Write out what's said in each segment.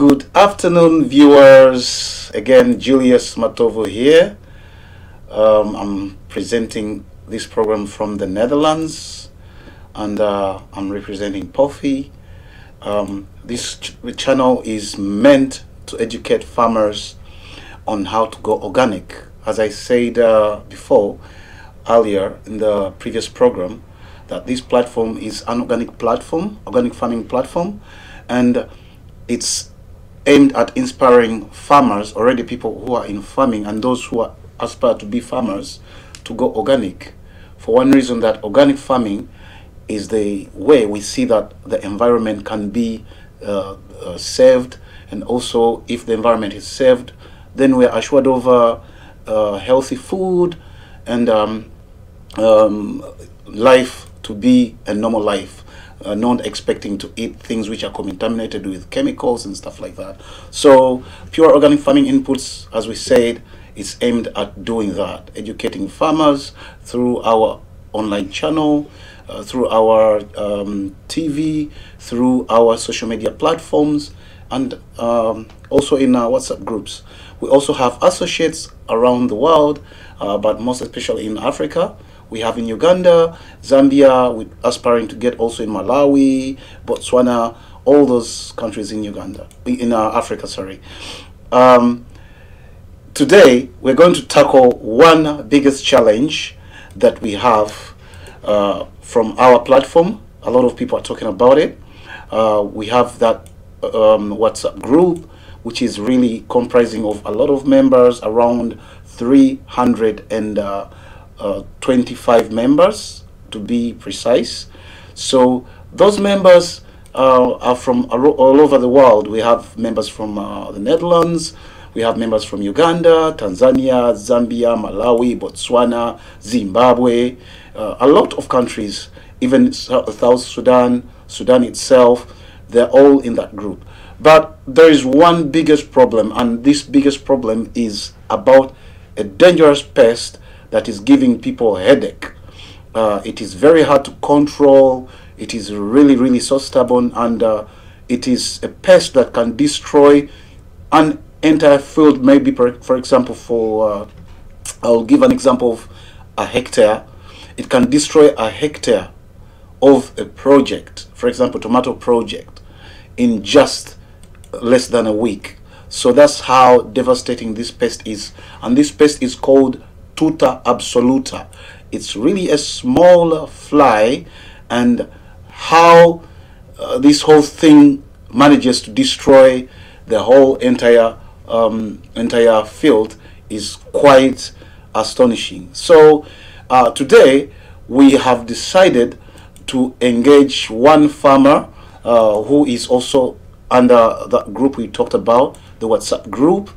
Good afternoon, viewers. Again, Julius Matovo here. Um, I'm presenting this program from the Netherlands, and uh, I'm representing POFI. Um, this ch channel is meant to educate farmers on how to go organic. As I said uh, before, earlier in the previous program, that this platform is an organic platform, organic farming platform, and it's aimed at inspiring farmers, already people who are in farming and those who are aspire to be farmers, to go organic. For one reason that organic farming is the way we see that the environment can be uh, uh, saved and also if the environment is saved, then we're assured of uh, healthy food and um, um, life to be a normal life uh, not expecting to eat things which are contaminated with chemicals and stuff like that. So pure organic farming inputs, as we said, is aimed at doing that, educating farmers through our online channel, uh, through our um, TV, through our social media platforms, and um, also in our WhatsApp groups. We also have associates around the world, uh, but most especially in Africa, we have in Uganda, Zambia, we're aspiring to get also in Malawi, Botswana, all those countries in Uganda, in uh, Africa, sorry. Um, today, we're going to tackle one biggest challenge that we have uh, from our platform. A lot of people are talking about it. Uh, we have that um, WhatsApp group, which is really comprising of a lot of members, around 300 and uh, uh, 25 members to be precise. So those members uh, are from all over the world. We have members from uh, the Netherlands, we have members from Uganda, Tanzania, Zambia, Malawi, Botswana, Zimbabwe, uh, a lot of countries, even South Sudan, Sudan itself, they're all in that group. But there is one biggest problem, and this biggest problem is about a dangerous pest that is giving people a headache. Uh, it is very hard to control. It is really, really so stubborn, and uh, it is a pest that can destroy an entire field. Maybe, for, for example, for uh, I'll give an example of a hectare. It can destroy a hectare of a project, for example, tomato project, in just less than a week. So that's how devastating this pest is, and this pest is called tuta absoluta. It's really a small fly and how uh, this whole thing manages to destroy the whole entire um, entire field is quite astonishing. So uh, today we have decided to engage one farmer uh, who is also under that group we talked about, the WhatsApp group,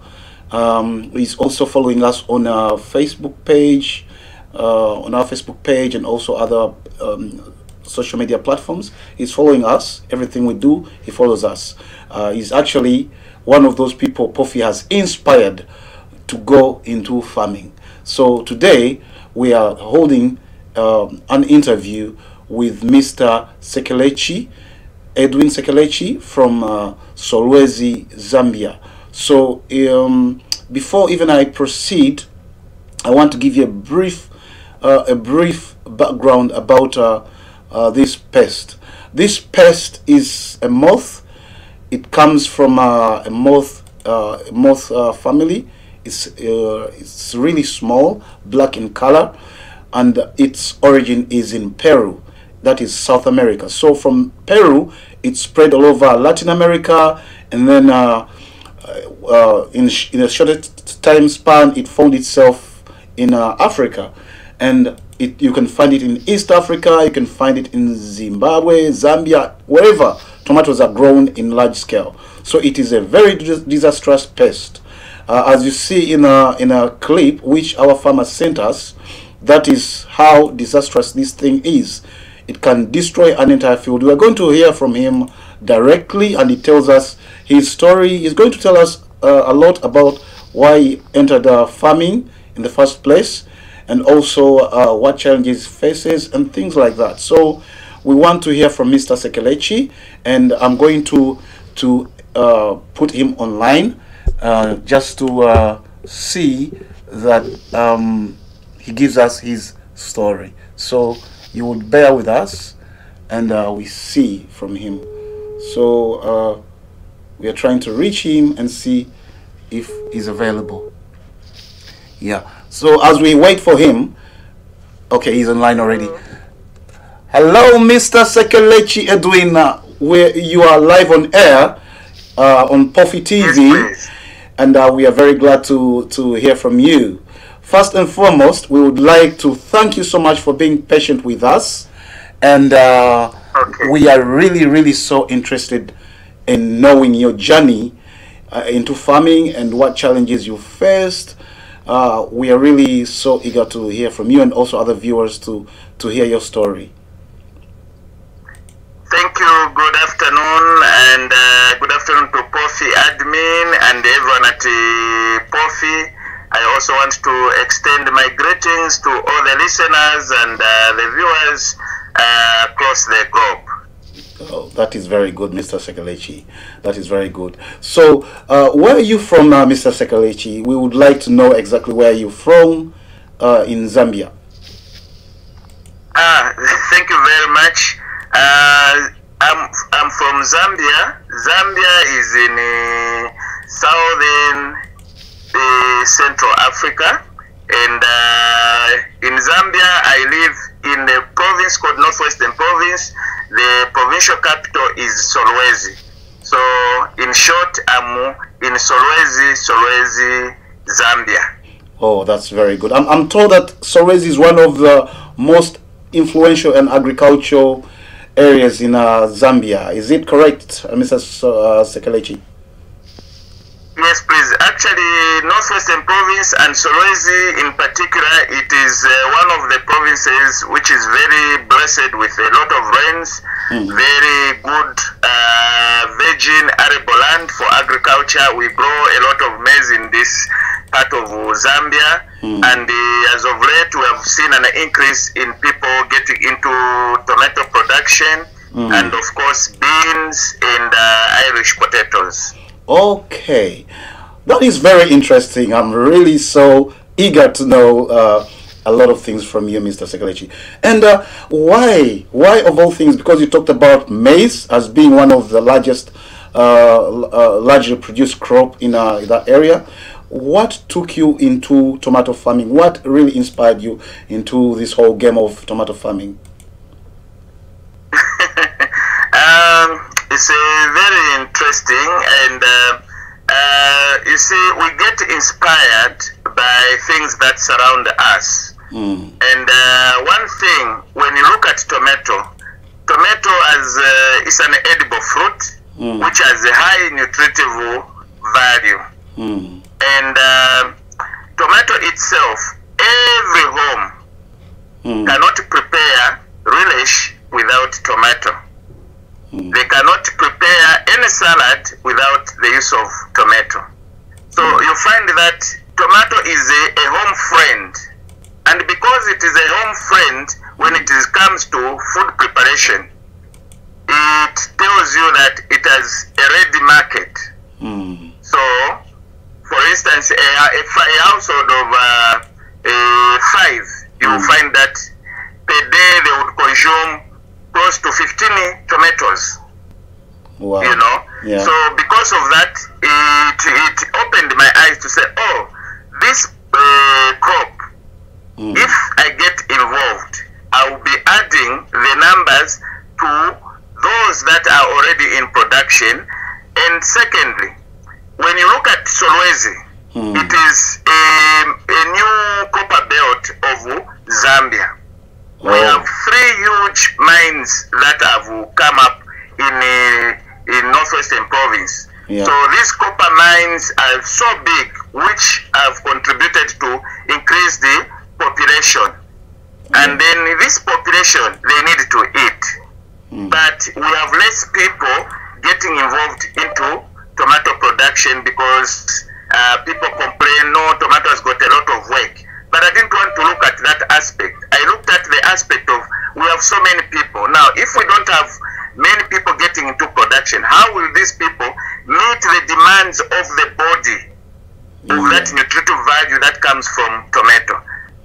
um, he's also following us on our Facebook page, uh, on our Facebook page, and also other um, social media platforms. He's following us. Everything we do, he follows us. Uh, he's actually one of those people POFI has inspired to go into farming. So today we are holding um, an interview with Mr. Sekelechi, Edwin Sekelechi from uh, Solwezi, Zambia. So um, before even I proceed, I want to give you a brief, uh, a brief background about uh, uh, this pest. This pest is a moth. It comes from uh, a moth, uh, moth uh, family. It's it's really small, black in color, and its origin is in Peru. That is South America. So from Peru, it spread all over Latin America, and then uh, in, in a shorter time span, it found itself in uh, Africa. And it, you can find it in East Africa, you can find it in Zimbabwe, Zambia, wherever tomatoes are grown in large scale. So it is a very disastrous pest. Uh, as you see in a, in a clip which our farmer sent us, that is how disastrous this thing is. It can destroy an entire field. We are going to hear from him directly and he tells us his story. is going to tell us uh, a lot about why he entered uh, farming in the first place and also uh, what challenges faces and things like that. So we want to hear from Mr. Sekelechi and I'm going to to uh, put him online uh, just to uh, see that um, he gives us his story. So you would bear with us and uh, we see from him. So uh, we are trying to reach him and see if he's available. Yeah. So as we wait for him, okay, he's online already. Hello, Mr. Sekelechi Edwin. Uh, where you are live on air uh, on POFI TV, Yes, and uh, we are very glad to to hear from you. First and foremost, we would like to thank you so much for being patient with us, and uh, Okay. we are really, really so interested in knowing your journey uh, into farming and what challenges you faced. Uh, we are really so eager to hear from you and also other viewers to to hear your story. Thank you. Good afternoon, and uh, good afternoon to Pofi admin and everyone at uh, Pofi. I also want to extend my greetings to all the listeners and uh, the viewers uh, across the globe. Oh, that is very good, Mr. Sekelechi. That is very good. So, uh, where are you from, uh, Mr. Sekelechi? We would like to know exactly where you're from uh, in Zambia. Ah, thank you very much. Uh, I'm I'm from Zambia. Zambia is in uh, southern uh, Central Africa, and in Zambia I live in a province called Northwestern Province. The provincial capital is Solwezi. So, in short, I'm in Solwezi, Solwezi, Zambia. Oh, that's very good. I'm, I'm told that Solwezi is one of the most influential and agricultural areas in uh, Zambia. Is it correct, uh, Mr. S- uh? Yes, please. Actually, Northwestern Province and Solwezi in particular, it is uh, one of the provinces which is very blessed with a lot of rains, mm. very good uh, virgin arable land for agriculture. We grow a lot of maize in this part of Zambia, mm. and uh, as of late, we have seen an increase in people getting into tomato production, mm. and of course, beans and uh, Irish potatoes. Okay, that is very interesting. I'm really so eager to know uh, a lot of things from you, Mr. Sekelechi. And uh, why? Why of all things? Because you talked about maize as being one of the largest, uh, uh, largely produced crop uh, in that area. What took you into tomato farming? What really inspired you into this whole game of tomato farming? um, it's a very interesting and uh, uh, you see we get inspired by things that surround us Mm. and uh, one thing when you look at tomato tomato as uh, is an edible fruit Mm. which has a high nutritive value Mm. and uh, tomato itself every home Mm. cannot prepare relish without tomato Mm. they cannot prepare any salad without the use of tomato. So mm. you find that tomato is a, a home friend. And because it is a home friend, when it is, comes to food preparation, it tells you that it has a ready market. Mm. So, for instance, a, a, a household of uh, a five, you Mm. find that per day they would consume 15 tomatoes Wow. you know. Yeah. So because of that, it it opened my eyes to say, oh, this uh, crop, Mm. if I get involved, I will be adding the numbers to those that are already in production. And secondly, when you look at Solwezi, Mm. it is a, a new copper belt of Zambia. We have three huge mines that have come up in uh, in northwestern province. Yeah. So these copper mines are so big, which have contributed to increase the population. And then this population, they need to eat. Mm. But we have less people getting involved into tomato production because uh, people complain, no, tomato has got a lot of work. But I didn't want to look at that aspect. I looked at the aspect of we have so many people. Now, if we don't have many people getting into production, how will these people meet the demands of the body of Yeah. that nutritive value that comes from tomato.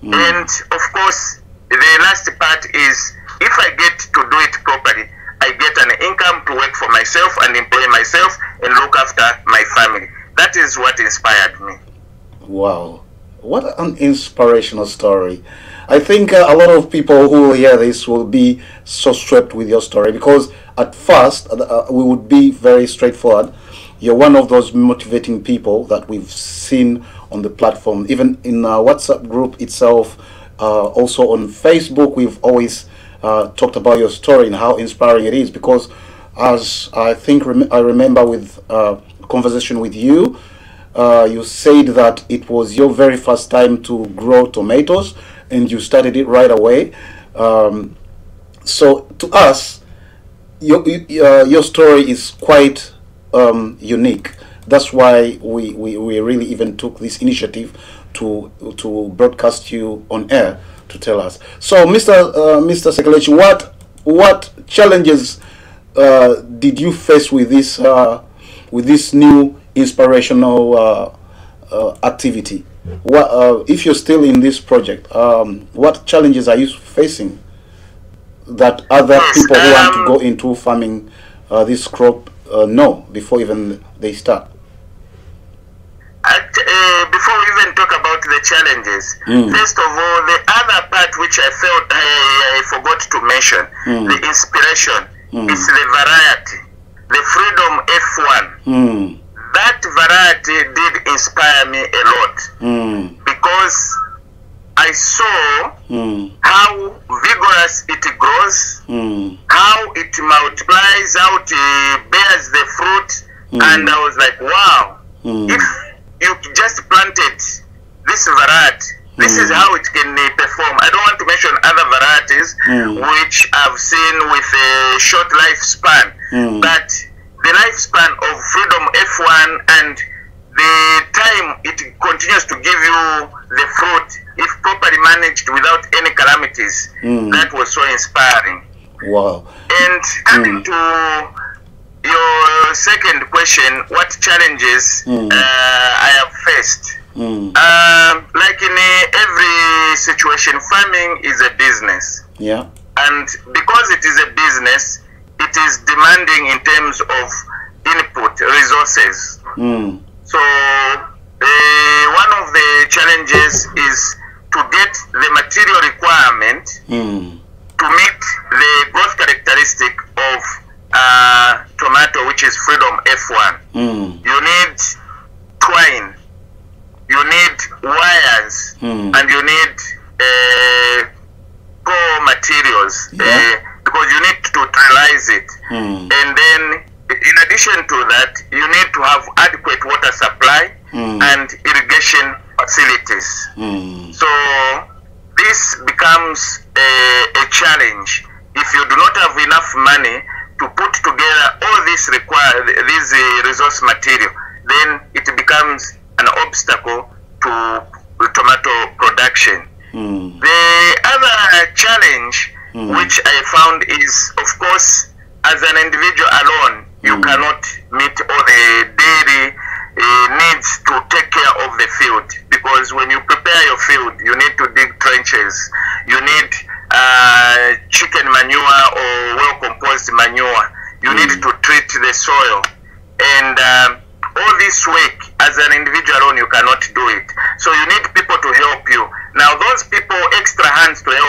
And of course, the last part is if I get to do it properly, I get an income to work for myself and employ myself and look after my family. That is what inspired me. Wow, what an inspirational story. I think uh, a lot of people who hear this will be so swept with your story because at first uh, uh, we would be very straightforward. You're one of those motivating people that we've seen on the platform, even in our WhatsApp group itself, uh, also on Facebook. We've always uh, talked about your story and how inspiring it is because, as I think rem- I remember with conversation with you, uh, you said that it was your very first time to grow tomatoes and you started it right away. Um, so to us, your uh, your story is quite um, unique. That's why we, we, we really even took this initiative to to broadcast you on air to tell us. So, Mr. Uh, Mr. Sekelechi, what what challenges uh, did you face with this uh, with this new inspirational uh, uh, activity? What uh, if you're still in this project? Um, what challenges are you facing that other Yes, people who want to um, go into farming uh, this crop uh, know before even they start? At, uh, before we even talk about the challenges, Mm. first of all, the other part which I felt I, I forgot to mention, Mm. the inspiration, Mm. is the variety, the Freedom F1. Mm, That variety did inspire me a lot. Mm, because I saw mm, how vigorous it grows, mm, how it multiplies, how it uh, bears the fruit, Mm. and I was like, wow, mm, if you just planted this variety, this is Mm. how it can uh, perform. I don't want to mention other varieties which I've seen with a short lifespan, but the lifespan of Freedom F1 and the time it continues to give you the fruit, if properly managed without any calamities, Mm. that was so inspiring. wow. And coming to your second question, what challenges Mm. uh, I have faced? Mm, Um, like in uh, every situation, farming is a business, yeah. and because it is a business, it is demanding in terms of input resources. Mm, So, uh, one of the challenges is to get the material requirement mm, to meet the growth characteristic of uh, tomato, which is Freedom F1. mm, You need twine, you need wires, mm, and you need uh, core materials Yeah. uh, because you need to utilize it. mm, And then, in addition to that, you need to have adequate water supply Mm. and irrigation facilities. mm, So this becomes a, a challenge if you do not have enough money to put together all this require this uh, resource material. Then it becomes an obstacle to tomato production. mm, The other challenge Mm. which I found is, of course, as an individual alone, you Mm. cannot meet all the daily uh, needs to take care of the field because when you prepare your field, you need to dig trenches, you need uh, chicken manure or well composed manure, you need Mm. to treat the soil, and um, all this work as an individual alone you cannot do it. So you need people to help you. Now those people, extra hands to help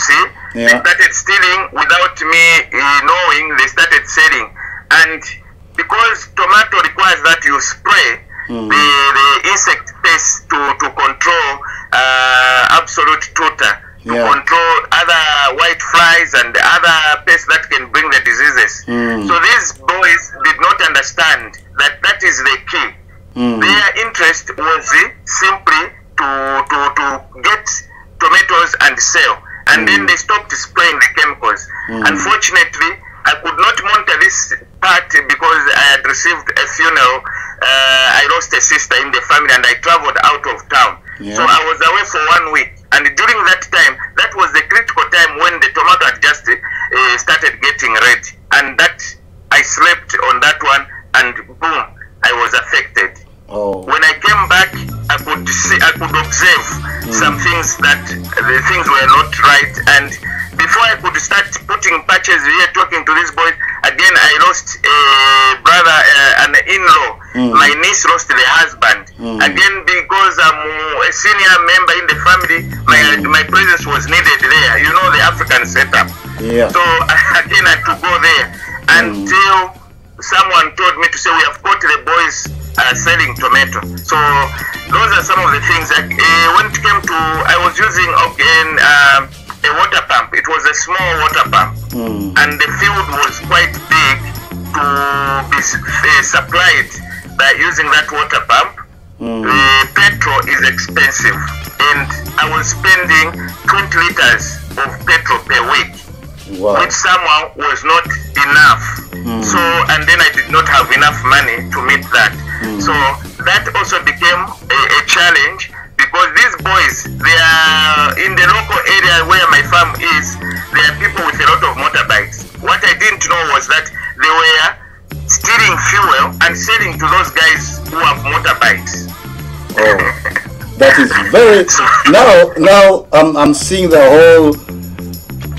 see, Yeah. they started stealing without me uh, knowing. They started selling, and because tomato requires that you spray Mm. the, the insect pest to to control uh, absolute tutor, to Yeah. control other white flies and other pests that can bring the diseases. Mm. So these boys did not understand that that is the key. Mm. Their interest was simply to, to, to get tomatoes and sell. And mm. then they stopped spraying the chemicals. Mm. Unfortunately, I could not monitor this part because I had received a funeral. Uh, I lost a sister in the family and I traveled out of town. Yeah. So I was away for one week. And during that time, that was the critical time when the tomato had just uh, started getting red. And that, I slept on that one and boom, I was affected Oh. when I came back, I could see, I could observe mm. some things that the things were not right. And before I could start putting patches here, talking to this boy, again I lost a brother, uh, an in-law. Mm. My niece lost the husband. Mm. Again, because I'm a senior member in the family, my my presence was needed there. You know the African setup. Yeah. So again, I had to go there until someone told me to say we have caught the boys uh, selling tomato. So those are some of the things. That, uh, when it came to, I was using again uh, a water pump. It was a small water pump, Mm. and the field was quite big to be uh, supplied by using that water pump. Mm. Uh, petrol is expensive, and I was spending 20 liters of petrol per week Wow. which somehow was not enough. Mm. So, and then I did not have enough money to meet that. Mm. So, that also became a, a challenge because these boys, they are in the local area where my farm is, there are people with a lot of motorbikes. What I didn't know was that they were stealing fuel and selling to those guys who have motorbikes. Oh, that is very. Now, now I'm, I'm seeing the whole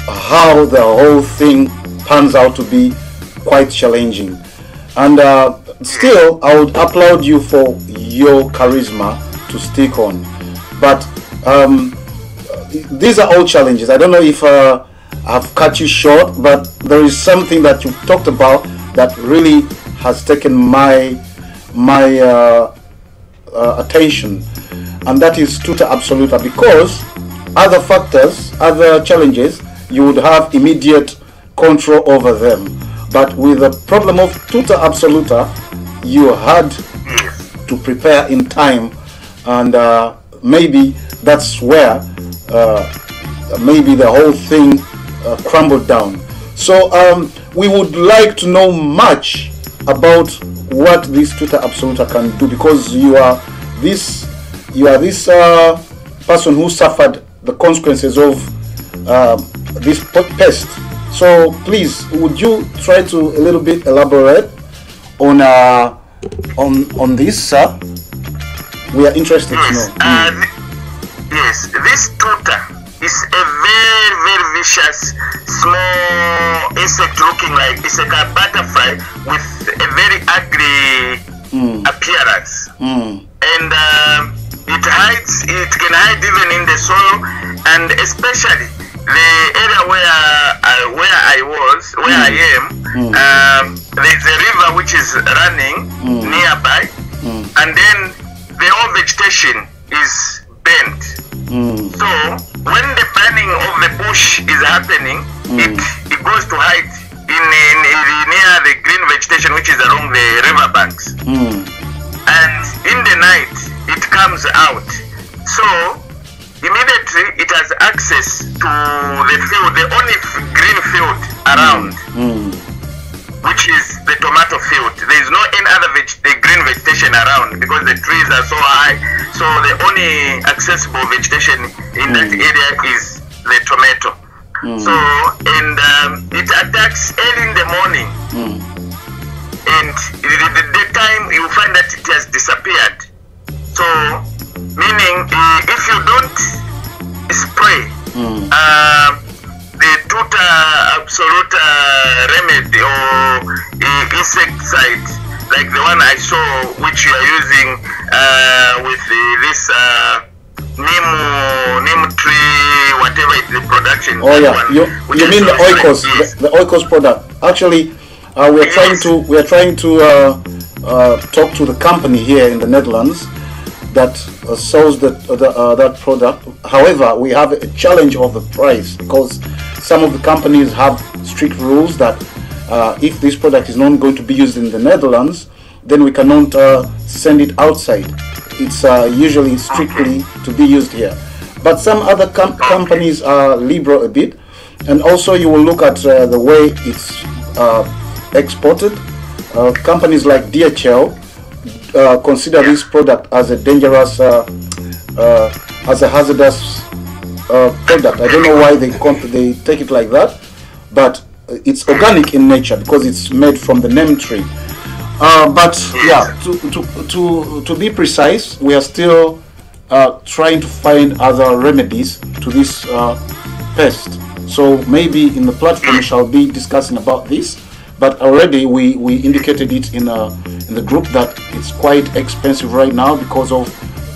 how the whole thing pans out to be quite challenging, and uh, still I would applaud you for your charisma to stick on. But um, these are all challenges. I don't know if uh, I've cut you short, but there is something that you talked about that really has taken my my uh, uh, attention, and that is tuta absoluta. Because other factors, other challenges, you would have immediate control over them. But with the problem of tuta absoluta, you had to prepare in time, and uh, maybe that's where uh, maybe the whole thing uh, crumbled down. So um, we would like to know much about what this tuta absoluta can do because you are this you are this uh, person who suffered the consequences of um, this pest. So please, would you try to a little bit elaborate on uh, on on this, sir? We are interested to Yes, know. uh, yes, this tuta is a very, very vicious, small insect looking like it's like a butterfly with a very ugly Mm, appearance. mm, And um it hides, it can hide even in the soil, and especially the area where I, where I was, where mm. I am, Mm. um, there's a river which is running Mm. nearby, mm, and then the whole vegetation is bent. mm, So when the burning of the bush is happening, it it goes to height in, in, in near the green vegetation which is along the river banks, and in the night it comes out. So immediately it has access to the field, the only green field around mm, which is the tomato field. There is no any other veg- the green vegetation around because the trees are so high. So the only accessible vegetation in mm. that Mm. area is the tomato. Mm. So, and um, it attacks early in the morning. And the, the, the time you find that it has disappeared. So, meaning uh, if you don't spray mm. uh, the total absolute uh, remedy or uh, insecticide, like the one I saw, which you are using uh, with the, this uh, neem, neem tree, whatever it, the production. Oh yeah, one, you, you mean the oikos, the, the oikos product. Actually, uh, we are trying to we are trying to uh, uh, talk to the company here in the Netherlands that uh, sells that uh, the, uh, that product. However, we have a challenge of the price because some of the companies have strict rules that uh, if this product is not going to be used in the Netherlands, then we cannot uh, send it outside. It's uh, usually strictly to be used here. But some other com- companies are liberal a bit, and also you will look at the way it's exported. Companies like DHL uh, consider this product as a dangerous, uh, uh, as a hazardous uh, product. I don't know why they they take it like that, but it's organic in nature because it's made from the neem tree. Uh, but yeah, to, to, to, to be precise, we are still trying to find other remedies to this pest. So maybe in the platform we shall be discussing about this. But already we, we indicated it in, uh, in the group that it's quite expensive right now because of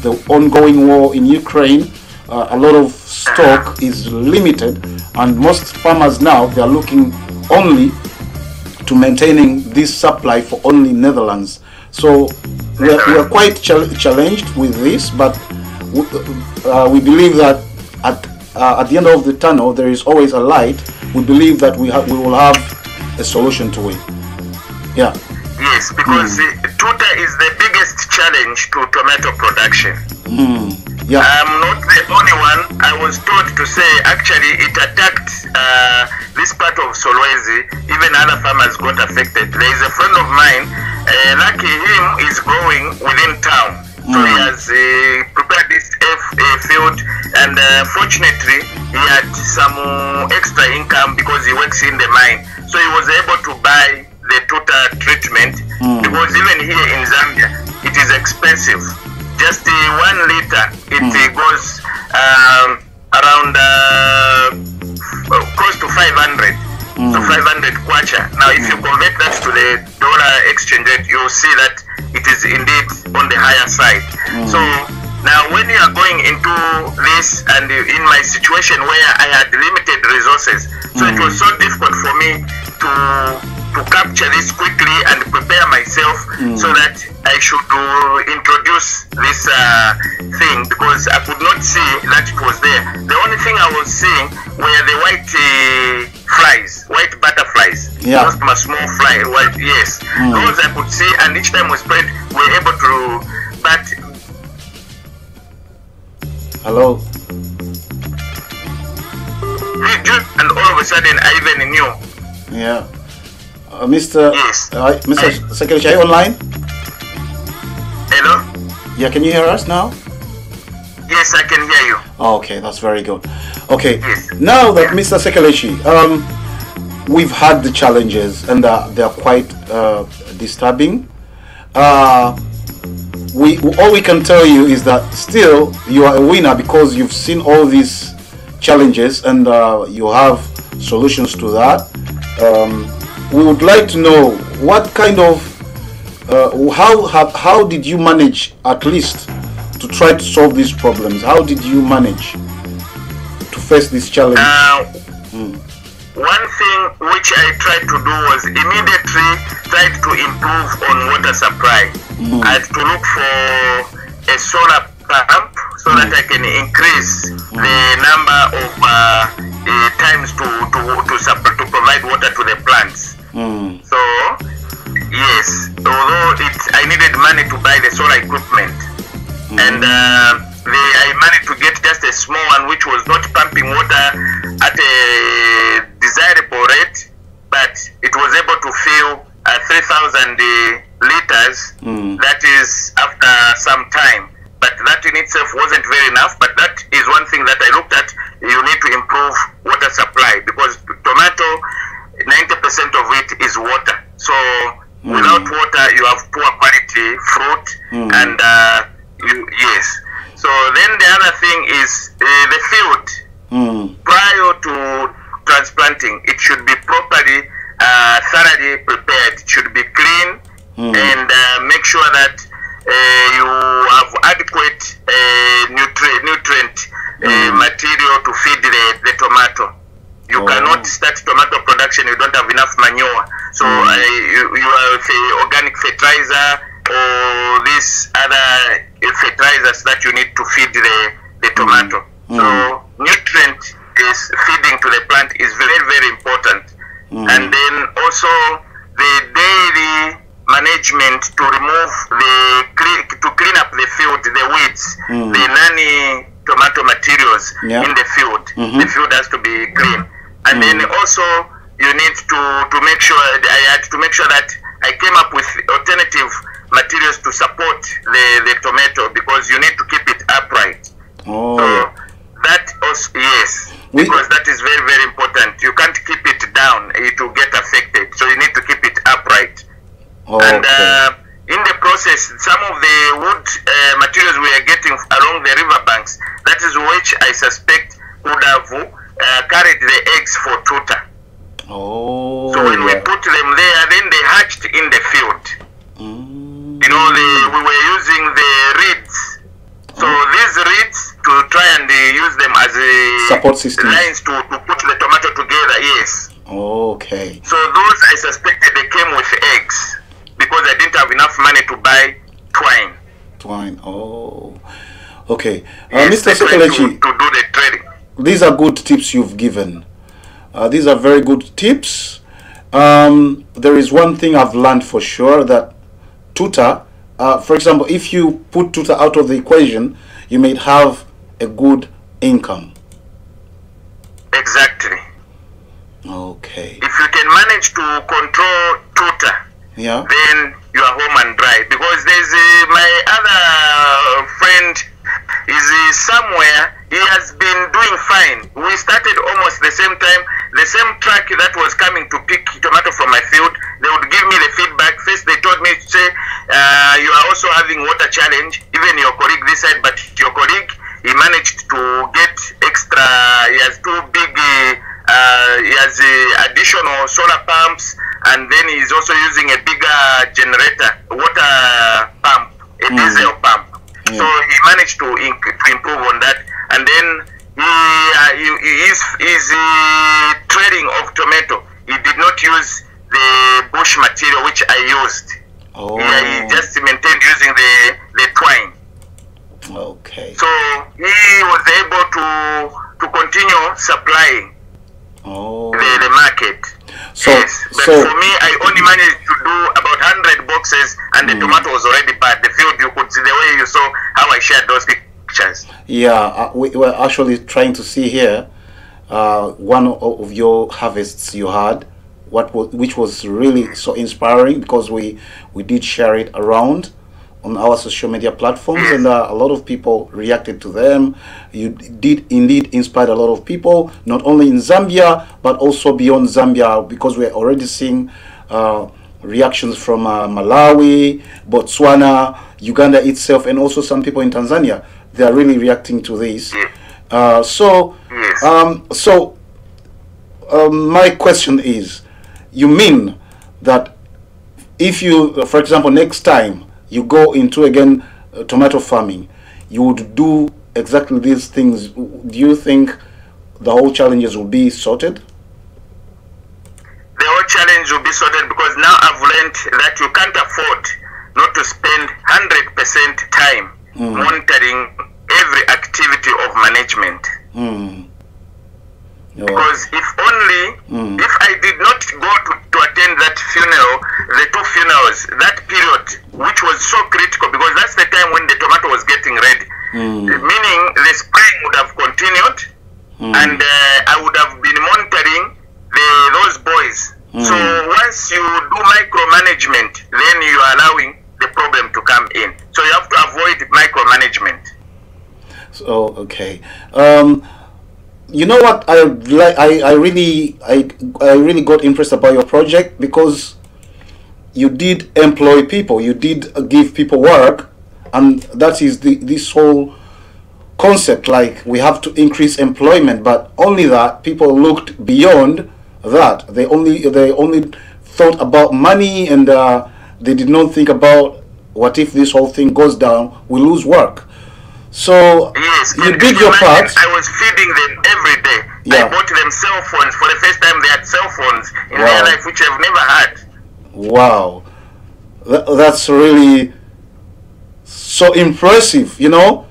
the ongoing war in Ukraine. Uh, a lot of stock is limited, and most farmers now they are looking only to maintaining this supply for only Netherlands. So we are, we are quite chal- challenged with this, but we, uh, we believe that at, uh, at the end of the tunnel there is always a light. We believe that we, ha- we will have a solution to it. Yeah. Yes, because uh, tuta is the biggest challenge to tomato production. Mm. Yeah. I'm not the only one. I was told to say actually it attacked uh, this part of Solwezi. Even other farmers got affected. There is a friend of mine, uh, lucky him, is growing within town. So he has uh, prepared this uh, field, and uh, fortunately, he had some extra income because he works in the mine. So he was able to buy the total treatment mm. because even here in Zambia, it is expensive. Just uh, one liter, it mm. goes um, around uh, close to 500. So 500 kwacha. Now, if you convert that to the dollar exchange rate, you'll see that it is indeed on the higher side. So now, when you are going into this, and in my situation where I had limited resources, so it was so difficult for me to to capture this quickly and prepare myself so that I should uh, introduce this uh, thing because I could not see that it was there. The only thing I was seeing were the white uh, flies, white butterflies. Yeah. Those my small fly, white, yes. Those I could see, and each time we spread, we were able to. But Hello. and all of a sudden, I even knew. Yeah. Uh, Mr. Yes. Uh, Mr. Sekelechi, are you online? Hello? Yeah, can you hear us now? Yes, I can hear you. Oh, okay, that's very good. Okay, Yes. now that Mr. Sekelechi, um, we've had the challenges and uh, they are quite uh, disturbing. Uh, we all we can tell you is that still you are a winner because you've seen all these challenges and uh, you have solutions to that. Um, we would like to know what kind of uh, how, how how did you manage at least to try to solve these problems? How did you manage to face this challenge? Uh, One thing which I tried to do was immediately tried to improve on water supply. I had to look for a solar pump so that I can increase the number of uh, uh, times to to to, to provide water daily management to remove the to clean up the field, the weeds, the nani tomato materials Yeah. in the field. Mhm. The field has to be clean. And then also you need to, to make sure I had to make sure that I came up with alternative materials to support the, the tomato because you need to keep it upright. Oh, So that also yes, We- because that is very very important. You can't keep it down; it will get affected. So you need to keep it. Oh, And uh, in the process, some of the wood uh, materials we are getting along the riverbanks, that is which I suspect would have uh, carried the eggs for tuta. oh, So when we put them there, then they hatched in the field. Mm, You know, the, we were using the reeds. So these reeds to try and uh, use them as a Support system lines to, to put the tomato together. Yes. okay. So those I suspected they came with eggs because I didn't have enough money to buy twine. Twine. Oh, okay. Uh, Yes, Mr. Sekelechi, to, to do the trading. these are good tips you've given. Uh, these are very good tips. Um, there is one thing I've learned for sure that tuta, uh, for example, if you put tuta out of the equation, you may have a good income. Exactly. Okay. If you can manage to control tuta, Yeah. then you are home and dry. Because there's uh, my other friend is uh, somewhere. He has been doing fine. We started almost the same time. The same truck that was coming to pick tomato from my field, they would give me the feedback. First, they told me to say, uh, "You are also having water challenge. Even your colleague this side, but your colleague he managed to get extra. He has two big." Uh, uh, he has uh, additional solar pumps and then he's also using a bigger generator water pump a diesel pump. Yeah. so he managed to, inc- to improve on that. And then he, uh, he, he is his uh, trading of tomato. He did not use the bush material which i used. Oh. yeah, he just maintained using the, the twine. Okay. so he was able to to continue supplying Oh. the, the market. So, yes, but so for me, I only managed to do about 100 boxes, and the tomato was already bad. The field, you could see the way you saw how I shared those pictures. Yeah, uh, we were actually trying to see here uh, one of your harvests you had, what was, which was really so inspiring because we we did share it around on our social media platforms, and uh, a lot of people reacted to them. You did indeed inspire a lot of people, not only in Zambia but also beyond Zambia, because we're already seeing. Uh, reactions from uh, Malawi, Botswana, Uganda itself, and also some people in Tanzania. They are really reacting to this. Uh, so, um, so um, my question is, you mean that if you, for example, next time you go into again uh, tomato farming, you would do exactly these things? Do you think the whole challenges will be sorted? The whole challenge will be sorted because now I've learned that you can't afford not to spend 100% time monitoring every activity of management. Hmm. No. Because if only, Mm. if I did not go to, to attend that funeral, the two funerals, that period, which was so critical, because that's the time when the tomato was getting ready, Mm. meaning the spraying would have continued, Mm. and uh, I would have been monitoring the, those boys. So once you do micromanagement, then you are allowing the problem to come in. So you have to avoid micromanagement. So okay. Um, you know what I like? I, I really I I really got impressed about your project because you did employ people. You did give people work, and that is the this whole concept. Like we have to increase employment, but only that people looked beyond that. They only they only thought about money and uh, they did not think about what if this whole thing goes down, we lose work. So Yes, you did your part. I was feeding them every day. Yeah. I bought them cell phones for the first time. They had cell phones in Wow. their life, which I've never had. Wow, Th- that's really so impressive. You know,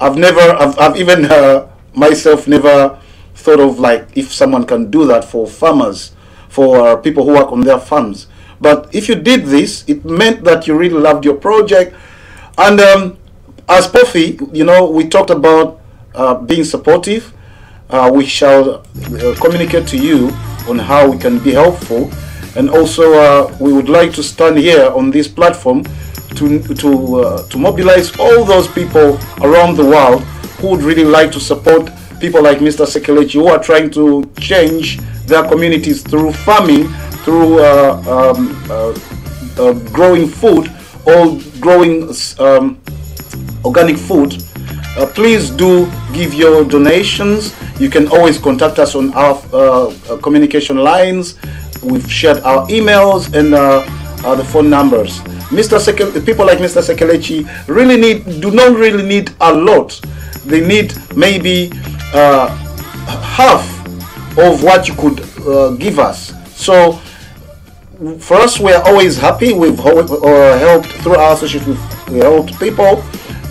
I've never, I've, I've even uh, myself never thought of like if someone can do that for farmers, for uh, people who work on their farms. But if you did this, it meant that you really loved your project. And um, as POFI, you know, we talked about uh, being supportive. Uh, we shall uh, communicate to you on how we can be helpful, and also uh, we would like to stand here on this platform to to uh, to mobilize all those people around the world who would really like to support people like Mr. Sekelechi who are trying to change their communities through farming, through uh, um, uh, uh, growing food or growing um, organic food, uh, please do give your donations. You can always contact us on our uh, uh, communication lines. We've shared our emails and uh, uh, the phone numbers. Mr. Sekel, people like Mr. Sekelechi really need do not really need a lot. They need maybe uh, half of what you could give us. So for us, we are always happy. We've helped through our association. We've helped people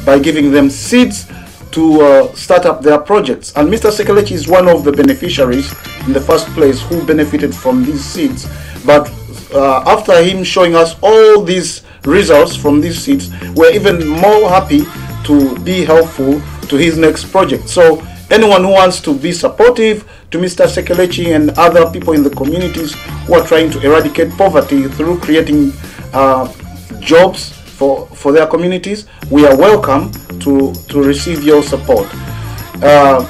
by giving them seeds to uh, start up their projects. And Mr. Sekelechi is one of the beneficiaries in the first place who benefited from these seeds. But uh, after him showing us all these results from these seeds, we're even more happy to be helpful to his next project. So anyone who wants to be supportive to Mr. Sekelechi and other people in the communities who are trying to eradicate poverty through creating uh, jobs for, for their communities, we are welcome to, to receive your support. Uh,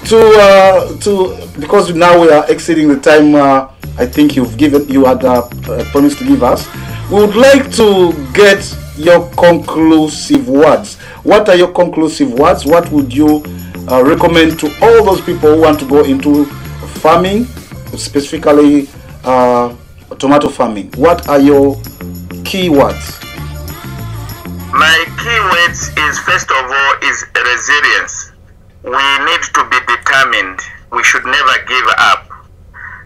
to uh, to because now we are exceeding the time uh, I think you've given you had uh, uh, promised to give us. We would like to get your conclusive words. What are your conclusive words? What would you uh, recommend to all those people who want to go into farming, specifically tomato farming? What are your key words? My key words is first of all is resilience. We need to be determined. We should never give up.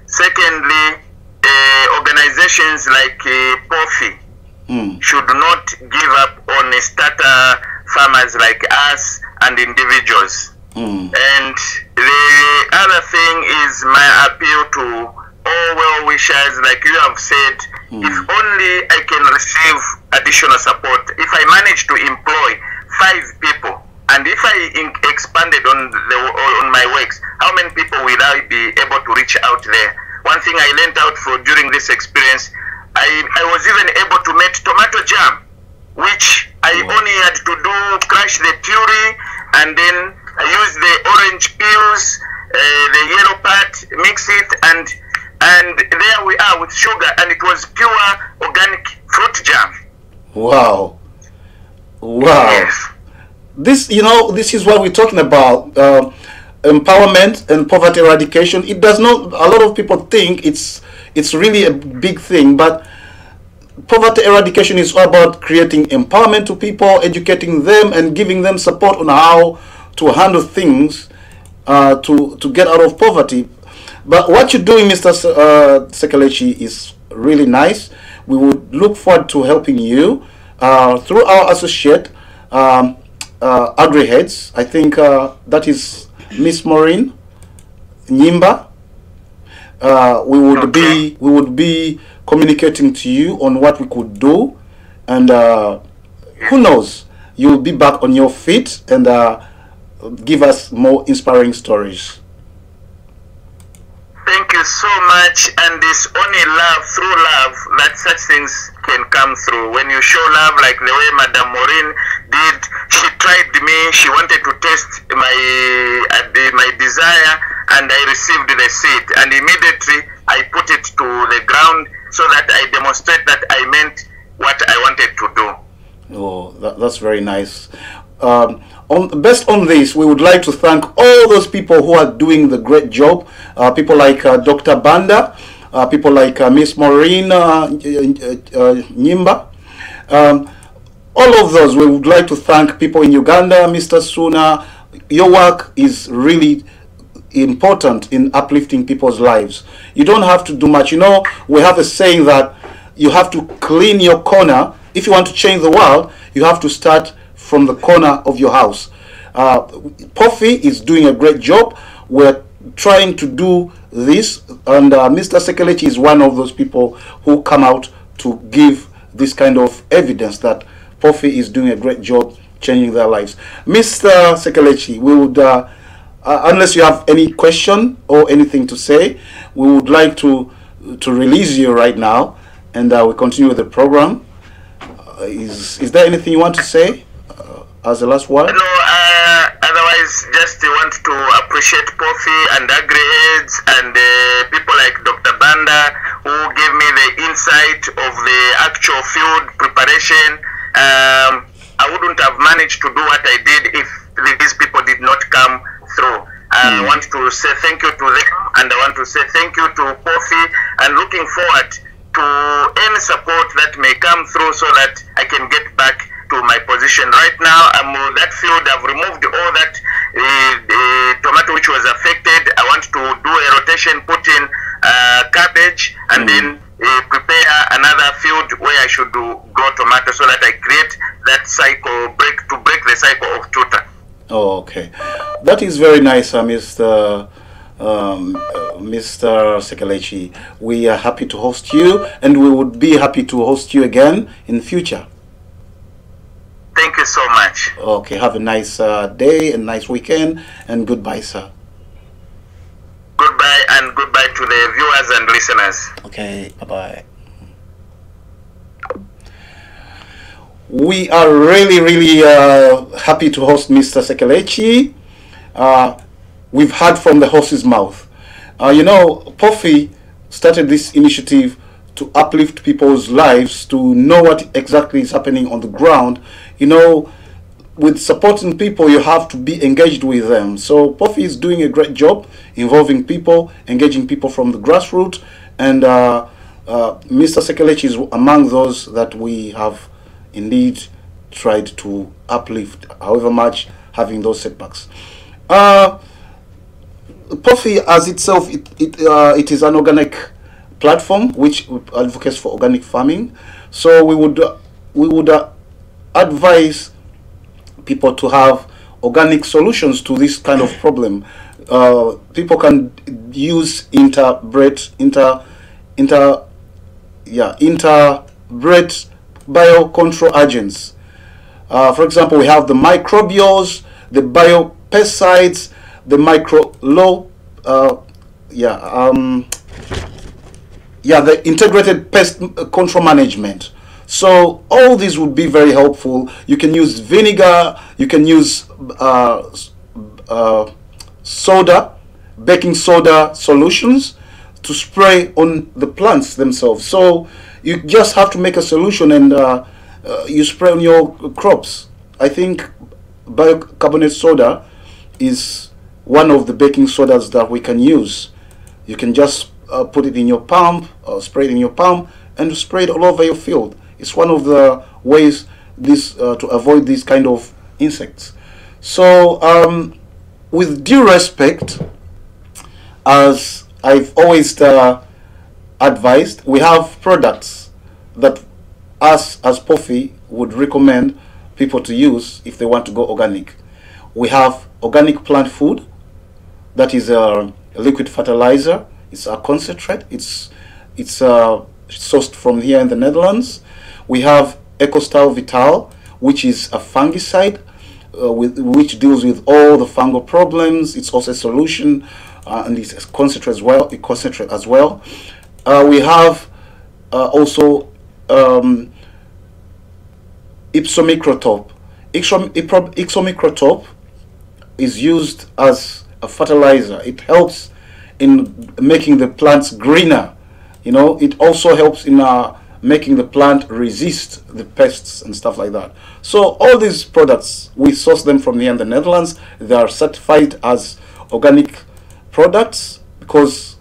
Secondly, uh, organizations like uh, POFI Hmm. should not give up on starter farmers like us and individuals. Hmm. And the other thing is my appeal to all well wishers, like you have said, if only I can receive additional support, if I manage to employ five people, and if I expanded on the on my works, how many people will I be able to reach out there? One thing I learned out for during this experience, I, I was even able to make tomato jam, which I Wow. only had to do crush the puree and then I use the orange peels, uh, the yellow part, mix it, and and there we are with sugar, and it was pure organic fruit jam. Wow. Wow. Yes. this you know this is what we're talking about uh, empowerment and poverty eradication it does not a lot of people think it's it's really a big thing but poverty eradication is all about creating empowerment to people educating them and giving them support on how to handle things uh, to to get out of poverty but what you're doing mr Se- uh, sekelechi is really nice. We would look forward to helping you uh, through our associate um, uh, AgriHeads. I think uh, that is miss maureen nyimba. Uh, we would be we would be communicating to you on what we could do. And uh, who knows? You'll be back on your feet and uh, give us more inspiring stories Thank you so much, and it's only love through love that such things can come through. When you show love, like the way Madame Maureen did, she tried me. She wanted to test my uh, my desire, and I received the seed, and immediately I put it to the ground so that I demonstrate that I meant what I wanted to do. Oh, that, that's very nice. um, on, based on this, we would like to thank all those people who are doing the great job. Uh, people like uh, Dr. Banda, uh, people like uh, Miss Maureen uh, Nyimba. Um, all of those, we would like to thank people in Uganda, Mr. Suna. Your work is really important in uplifting people's lives. You don't have to do much. You know, we have a saying that you have to clean your corner. If you want to change the world, you have to start from the corner of your house. Uh, POFI is doing a great job. We're trying to do this, and uh, Mr. Sekelechi is one of those people who come out to give this kind of evidence that POFI is doing a great job changing their lives. Mr. Sekelechi, we would, uh, uh, unless you have any question or anything to say, we would like to to release you right now, and uh, we continue with the program. Uh, is is there anything you want to say as the last word? No, uh, otherwise, just want to appreciate POFI and AgriHeads and uh, people like Dr. Banda who gave me the insight of the actual field preparation. Um, I wouldn't have managed to do what I did if these people did not come through. I Mm. want to say thank you to them and I want to say thank you to POFI and looking forward to any support that may come through so that I can get back to my position. Right now, I'm on that field. I've removed all that uh, uh, tomato which was affected. I want to do a rotation, put in uh, cabbage, and Mm. then uh, prepare another field where I should do, grow tomato so that I create that cycle, break to break the cycle of tuta. Oh, okay. That is very nice, uh, Mr. Um, uh, Mr. Sekelechi. We are happy to host you, and we would be happy to host you again in future. Thank you so much. Okay, have a nice uh, day and nice weekend, and goodbye, sir. Goodbye and goodbye to the viewers and listeners. Okay, bye bye. We are really, really uh, happy to host Mr. Sekelechi. Uh, we've heard from the horse's mouth. Uh, you know, POFI started this initiative to uplift people's lives, to know what exactly is happening on the ground. You know, with supporting people, you have to be engaged with them. So POFI is doing a great job involving people, engaging people from the grassroots, and uh, uh, Mr. Sekelechi is among those that we have indeed tried to uplift, however much having those setbacks. Uh, POFI as itself, it, it, uh, it is an organic platform which advocates for organic farming. So we would uh, we would uh, advise people to have organic solutions to this kind of problem. Uh, people can use interbred inter inter yeah interbred biocontrol agents. Uh, for example, we have the microbials, the biopesticides, the micro low uh, yeah um, yeah the integrated pest control management so all these would be very helpful. You can use vinegar you can use uh, uh, soda baking soda solutions to spray on the plants themselves. So you just have to make a solution and uh, uh, you spray on your crops. I think bicarbonate soda is one of the baking sodas that we can use. You can just uh, put it in your palm, uh, spray it in your palm, and spray it all over your field. It's one of the ways this uh, to avoid these kind of insects. So, um, with due respect, as I've always uh, advised, we have products that us as POFI would recommend people to use if they want to go organic. We have organic plant food, that is a, a liquid fertilizer. It's a concentrate. It's it's uh, sourced from here in the Netherlands. We have EcoStyle Vital, which is a fungicide, uh, with, which deals with all the fungal problems. It's also a solution, uh, and it's concentrate as well. A concentrate as well. Uh, we have uh, also um, EPSO Microtop. Ipsomicrotop is used as a fertilizer. It helps in making the plants greener. You know, it also helps in uh, making the plant resist the pests and stuff like that. So all these products, we source them from here in the Netherlands. They are certified as organic products because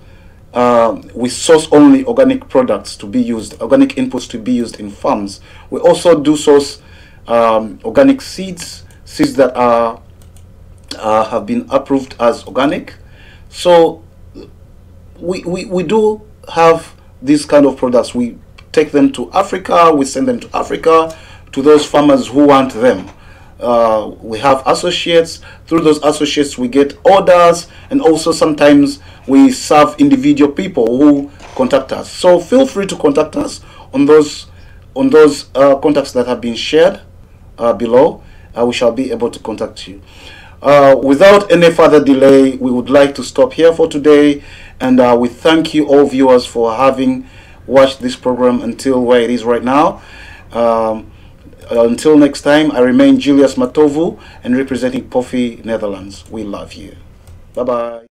uh, we source only organic products to be used, organic inputs to be used in farms. We also do source um, organic seeds, seeds that are uh, have been approved as organic. So we, we, we do have these kind of products. We take them to Africa, we send them to Africa to those farmers who want them. Uh, we have associates. Through those associates, we get orders, and also sometimes we serve individual people who contact us. So feel free to contact us on those on those uh, contacts that have been shared uh, below. Uh, we shall be able to contact you. Uh, without any further delay, we would like to stop here for today, and uh, we thank you all viewers for having watched this program until where it is right now. Um, until next time, I remain Julius Matovu and representing POFI Netherlands. We love you. Bye bye.